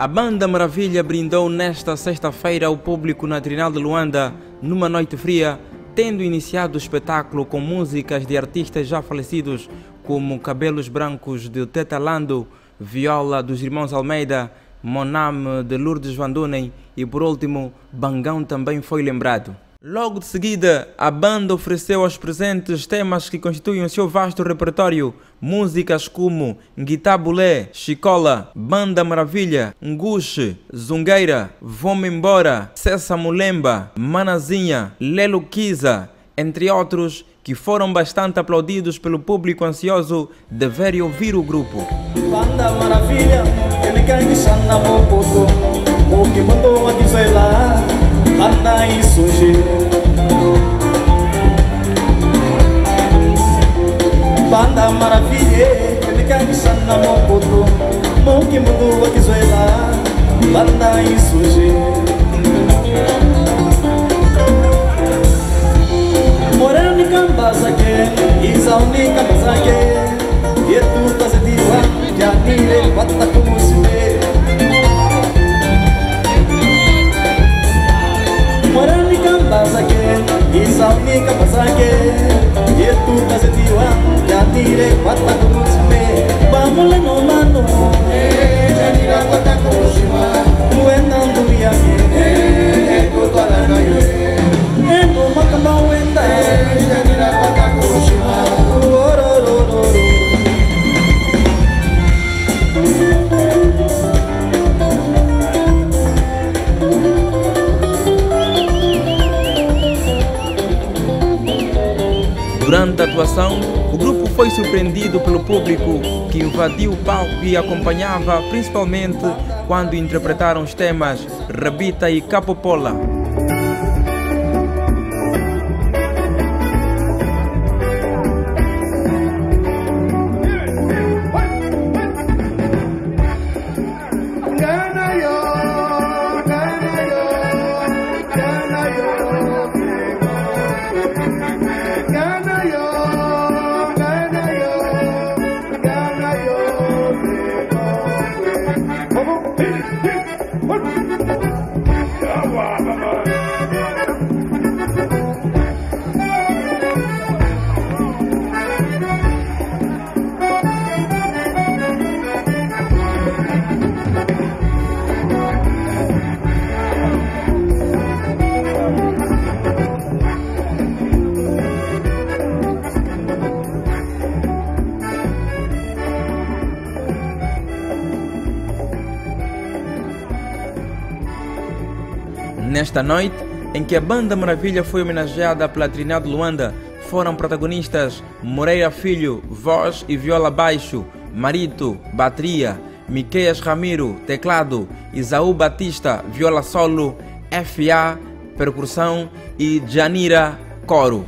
A Banda Maravilha brindou nesta sexta-feira ao público na Trinal de Luanda, numa noite fria, tendo iniciado o espetáculo com músicas de artistas já falecidos, como Cabelos Brancos de Teta Lando, Viola dos Irmãos Almeida, Monam de Lourdes Vandunen e, por último, Bangão também foi lembrado. Logo de seguida, a banda ofereceu aos presentes temas que constituem o seu vasto repertório, músicas como Guitabulé, Chicola, Banda Maravilha, Nguxe, Zungueira, Vamos Embora, Cessa Mulemba, Manazinha, Lelo Kiza, entre outros, que foram bastante aplaudidos pelo público ansioso de ver e ouvir o grupo. Banda Maravilha, ele quer que o que mandou a dizer lá banda y songe banda maraville ebikangisa na mokoto. Moki mundu akizoyela banda y songe moreno nikambazake izaonikambazake Diré, cuánta o grupo foi surpreendido pelo público que invadiu o palco e acompanhava principalmente quando interpretaram os temas Rabita e Capopola. Nesta noite, em que a Banda Maravilha foi homenageada pela Trinidad Luanda, foram protagonistas Moreira Filho, voz e viola baixo, Marito, bateria, Miqueias Ramiro, teclado, Isaú Batista, viola solo, FA, percussão e Janira, coro.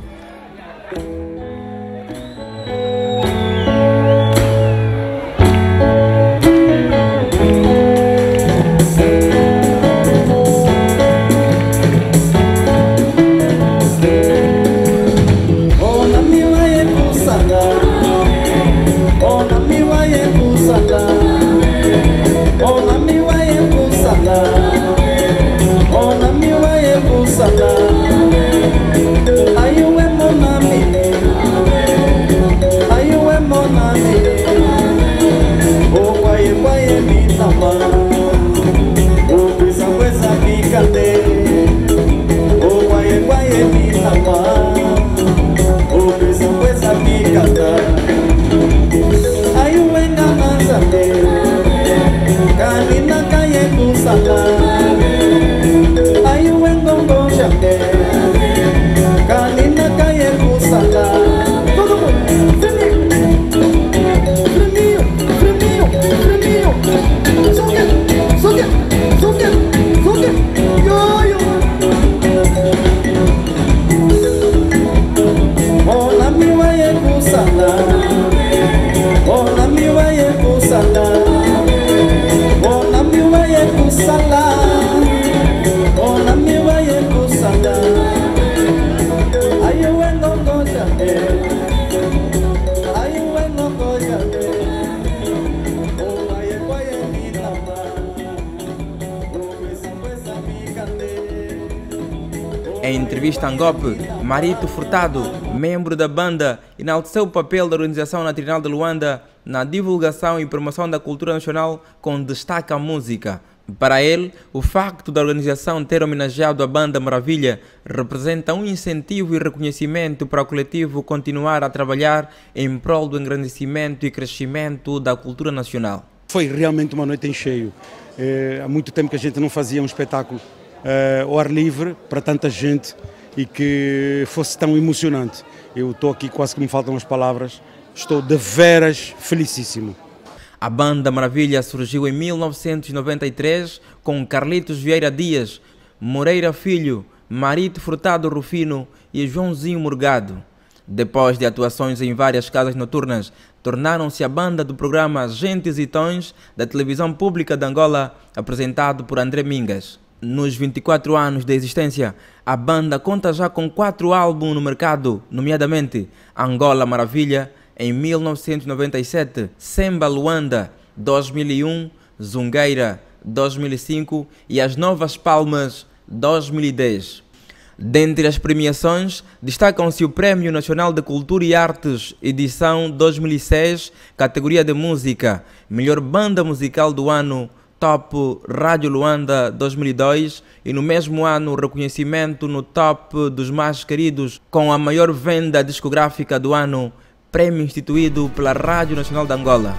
Em entrevista a Angope, Marito Furtado, membro da banda, enalteceu o papel da Organização Nacional de Luanda na divulgação e promoção da cultura nacional, com destaque à música. Para ele, o facto da organização ter homenageado a banda Maravilha representa um incentivo e reconhecimento para o coletivo continuar a trabalhar em prol do engrandecimento e crescimento da cultura nacional. Foi realmente uma noite em cheio. É, há muito tempo que a gente não fazia um espetáculo é, ao ar livre para tanta gente e que fosse tão emocionante. Eu estou aqui, quase que me faltam as palavras. Estou de veras felicíssimo. A banda Maravilha surgiu em 1993 com Carlitos Vieira Dias, Moreira Filho, Marito Furtado Rufino e Joãozinho Morgado. Depois de atuações em várias casas noturnas, tornaram-se a banda do programa Gentes e Tons da televisão pública de Angola, apresentado por André Mingas. Nos 24 anos de existência, a banda conta já com quatro álbuns no mercado, nomeadamente Angola Maravilha, em 1997, Semba Luanda 2001, Zungueira 2005 e As Novas Palmas 2010. Dentre as premiações, destacam-se o Prêmio Nacional de Cultura e Artes, edição 2006, categoria de música, melhor banda musical do ano, Top Rádio Luanda 2002 e no mesmo ano reconhecimento no top dos mais queridos com a maior venda discográfica do ano, prêmio instituído pela Rádio Nacional de Angola.